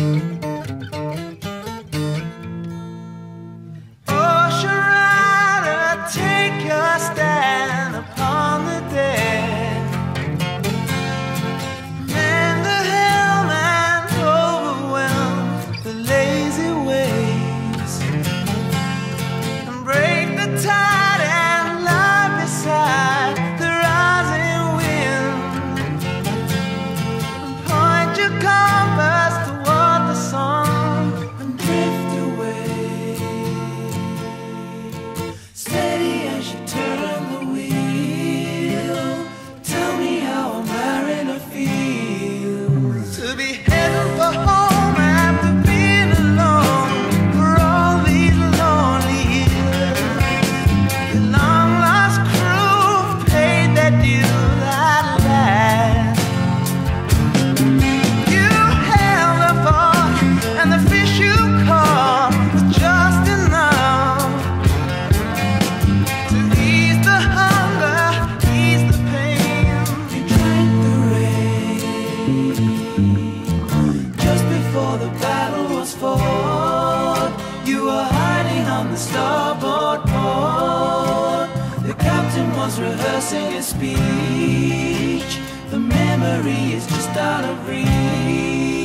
Mm-hmm. You were hiding on the starboard port. The captain was rehearsing his speech. The memory is just out of reach.